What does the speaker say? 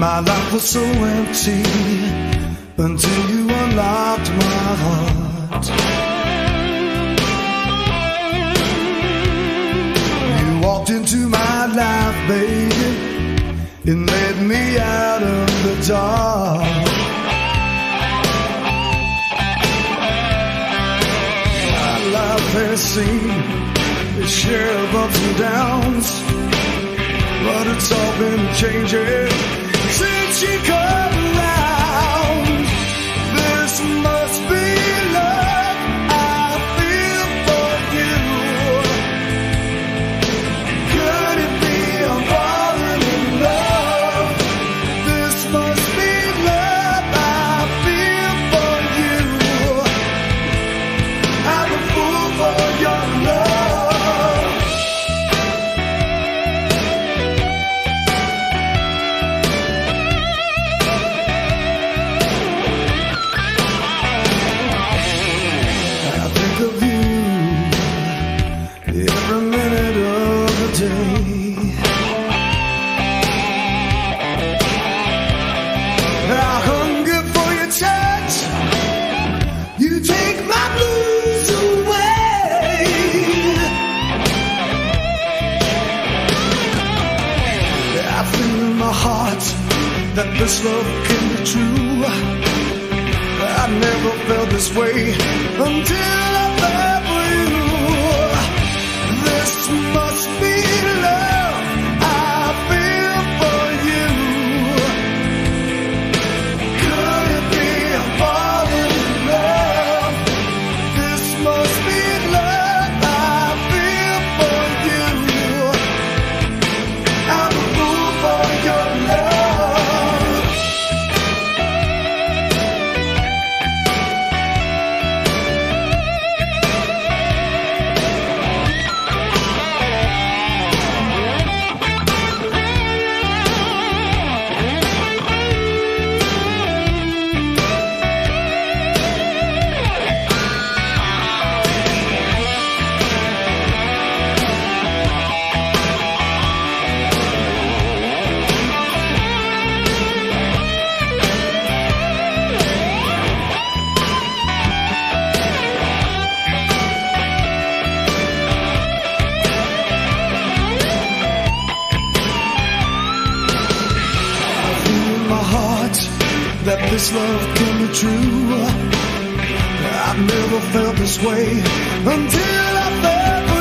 My life was so empty until you unlocked my heart. You walked into my life, baby, and led me out of the dark. My life has seen its share of ups and downs, but it's all been changing since you that this love can be true. I never felt this way until I for you. This must be love that this love can be true. I've never felt this way until I fell